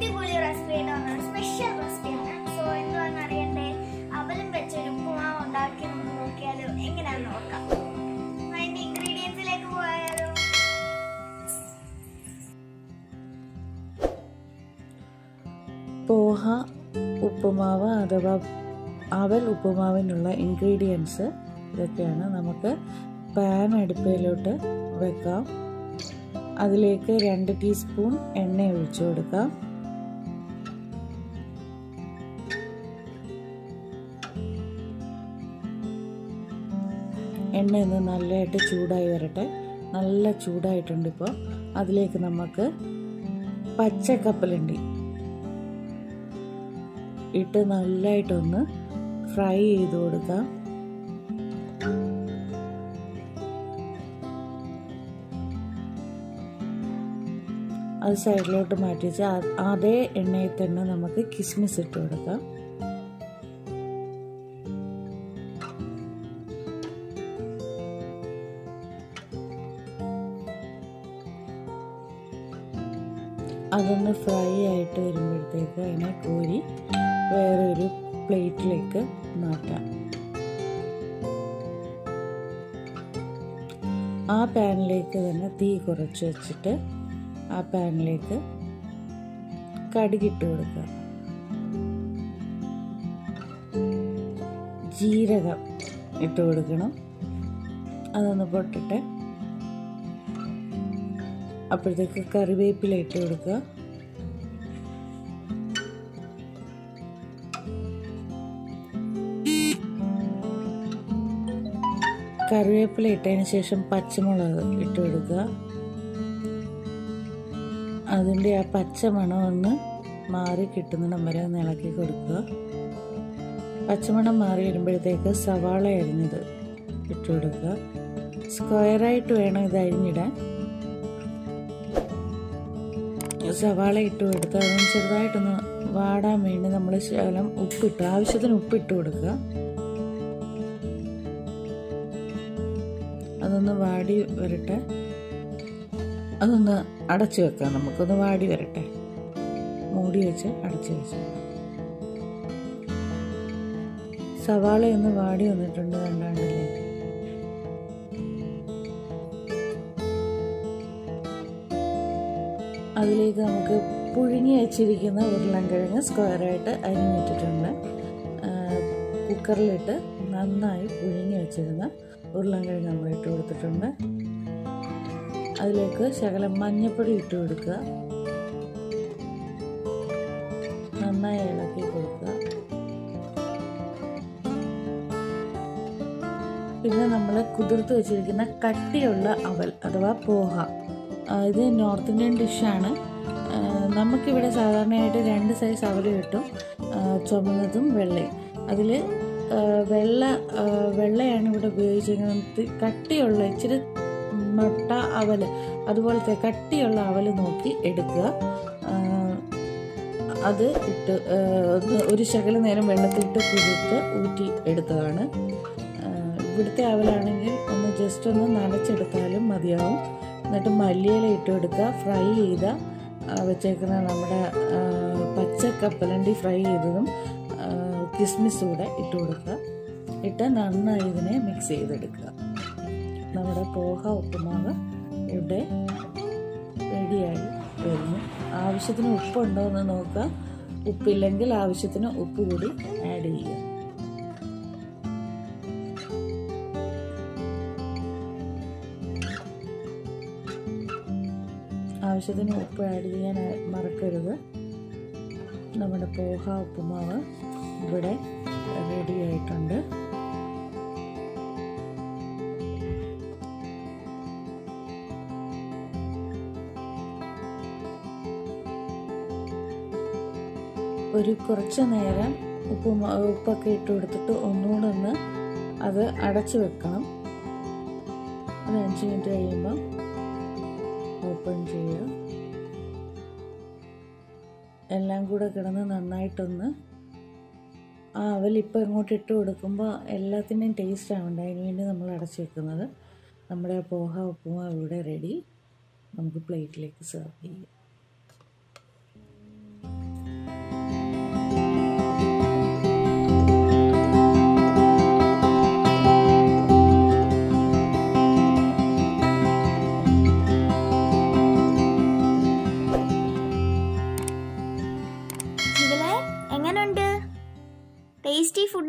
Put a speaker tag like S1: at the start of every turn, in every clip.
S1: അടിപൊളി റെസിപ്പിയുടെ വന്നത് സ്പെഷ്യൽ റെസിപ്പിയാണ് സോ എന്താണെന്ന് അറിയണ്ടേ? അവലും വെച്ചൊരു ഉപ്പുമാവ് ഉണ്ടാക്കി നമുക്ക് നോക്കിയാലോ? എങ്ങനെയാന്ന് നോക്കാം.
S2: പോഹ ഉപ്പുമാവ് അഥവാ അവൽ ഉപ്പുമാവിനുള്ള ഇൻഗ്രീഡിയൻസ് ഇതൊക്കെയാണ്. നമുക്ക് പാൻ അടുപ്പിലോട്ട് വെക്കാം. അതിലേക്ക് രണ്ട് ടീസ്പൂൺ എണ്ണ ഒഴിച്ചു കൊടുക്കാം. എണ്ണ ഒന്ന് നല്ലതായിട്ട് ചൂടായി വരട്ടെ. നല്ല ചൂടായിട്ടുണ്ട് ഇപ്പോൾ അതിലേക്ക് നമുക്ക് പച്ചക്കപ്പലണ്ടി ഇട്ട് നല്ലതായിട്ടൊന്ന് ഫ്രൈ ചെയ്ത് കൊടുക്കാം. അത് സൈഡിലോട്ട് മാറ്റി വെച്ച് അതേ എണ്ണയിൽ തന്നെ നമുക്ക് കിസ്മിസ് ഇട്ട് കൊടുക്കാം. അതൊന്ന് ഫ്രൈ ആയിട്ട് വരുമ്പോഴത്തേക്ക് അതിനെ കോരി വേറൊരു പ്ലേറ്റിലേക്ക് മാറ്റാം. ആ പാനിലേക്ക് തന്നെ തീ കുറച്ച് വെച്ചിട്ട് ആ പാനിലേക്ക് കടുകിട്ട് കൊടുക്കുക. ജീരകം ഇട്ട് കൊടുക്കണം. അതൊന്ന് പൊട്ടിട്ട് അപ്പോഴത്തേക്ക് കറിവേപ്പില ഇട്ട് കൊടുക്കുക. കറിവേപ്പില ഇട്ടതിന് ശേഷം പച്ചമുളക് ഇട്ട് കൊടുക്കുക. അതിന്റെ ആ പച്ച മണം ഒന്ന് മാറി കിട്ടുന്നിടം വരെ ഒന്ന് ഇളക്കി കൊടുക്കുക. പച്ചമണം മാറി വരുമ്പോഴത്തേക്ക് സവാള അരിഞ്ഞത് ഇട്ട് കൊടുക്കുക. സ്ക്വയറായിട്ട് വേണം ഇത് അരിഞ്ഞിടാൻ. സവാള ഇട്ട് കൊടുത്ത് അതൊന്ന് ചെറുതായിട്ടൊന്ന് വാടാൻ വേണ്ടി നമ്മൾ ശകലം ഉപ്പിട്ട് ആവശ്യത്തിന് ഉപ്പിട്ട് കൊടുക്കുക. അതൊന്ന് വാടി വരട്ടെ. അതൊന്ന് അടച്ചു വെക്കാം നമുക്കൊന്ന് വാടി വരട്ടെ. മൂടി വെച്ച് അടച്ചു വെച്ച്. സവാള ഒന്ന് വാടി വന്നിട്ടുണ്ട് കണ്ടാണ്ടില്ലേ? അതിലേക്ക് നമുക്ക് പുഴുങ്ങി വെച്ചിരിക്കുന്ന ഉരുളൻകിഴങ്ങ് സ്ക്വയറായിട്ട് അരിഞ്ഞിട്ടിട്ടുണ്ട്. കുക്കറിലിട്ട് നന്നായി പുഴുങ്ങി വെച്ചിരുന്ന ഉരുളൻകിഴങ്ങ് നമ്മൾ ഇട്ട് കൊടുത്തിട്ടുണ്ട്. അതിലേക്ക് ശകലം മഞ്ഞപ്പൊടി ഇട്ട് കൊടുക്കുക. നന്നായി ഇളക്കി കൊടുക്കുക. പിന്നെ നമ്മൾ കുതിർത്ത് വെച്ചിരിക്കുന്ന കട്ടിയുള്ള അവൽ അഥവാ പോഹ. ഇത് നോർത്ത് ഇന്ത്യൻ ഡിഷാണ് നമുക്കിവിടെ സാധാരണയായിട്ട് രണ്ട് സൈസ് അവൽ കിട്ടും. ചുമന്നതും വെള്ളയും. അതിൽ വെള്ള വെള്ളയാണ് ഇവിടെ ഉപയോഗിച്ചിരിക്കുന്നത്. കട്ടിയുള്ള ഇച്ചിരി മുട്ട അവൽ അതുപോലത്തെ കട്ടിയുള്ള അവൽ നോക്കി എടുക്കുക. അത് ഇട്ട് ഒരു ശകല നേരം വെള്ളത്തിലിട്ട് കുതിർത്ത് ഊറ്റി എടുത്തതാണ്. ഇവിടുത്തെ അവലാണെങ്കിൽ ഒന്ന് ജസ്റ്റ് ഒന്ന് നനച്ചെടുത്താലും മതിയാവും. എന്നിട്ട് മല്ലിയില ഇട്ട് കൊടുക്കുക. ഫ്രൈ ചെയ്ത വെച്ചേക്കുന്ന നമ്മുടെ പച്ച കപ്പലണ്ടി ഫ്രൈ ചെയ്തതും കിസ്മിസ് കൂടെ ഇട്ട് കൊടുക്കുക. ഇട്ട് നന്നായി ഇതിനെ മിക്സ് ചെയ്തെടുക്കുക. നമ്മുടെ പോഹ ഉപ്പുമാവ് ഇവിടെ റെഡിയായി വരുന്നു. ആവശ്യത്തിന് ഉപ്പുണ്ടോ എന്ന് നോക്കുക. ഉപ്പില്ലെങ്കിൽ ആവശ്യത്തിന് ഉപ്പ് കൂടി ആഡ് ചെയ്യുക. ആവശ്യത്തിന് ഉപ്പ് ആഡ് ചെയ്യാൻ മറക്കരുത്. നമ്മുടെ പോഹ ഉപ്പുമാവ് ഇവിടെ റെഡി ആയിട്ടുണ്ട്. ഒരു കുറച്ച് നേരം ഉപ്പ് ഉപ്പൊക്കെ ഇട്ട് കൊടുത്തിട്ട് ഒന്നുകൂടെ ഒന്ന് അത് അടച്ചു വെക്കണം. ഒരു അഞ്ച് മിനിറ്റ് കഴിയുമ്പോൾ ഓപ്പൺ ചെയ്യുക. എല്ലാം കൂടെ കിടന്ന് നന്നായിട്ടൊന്ന് ആ അവൽ ഇപ്പോൾ ഇങ്ങോട്ട് ഇട്ട് കൊടുക്കുമ്പോൾ എല്ലാത്തിന്റെയും ടേസ്റ്റ് ആവണ്ട അതിന് വേണ്ടി നമ്മൾ അടച്ചു വെക്കുന്നത്. നമ്മുടെ പോഹ ഉപ്പുമാവ് ഇവിടെ റെഡി നമുക്ക് പ്ലേറ്റിലേക്ക് സെർവ് ചെയ്യാം.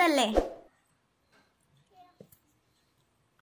S1: ഫുഡല്ലേ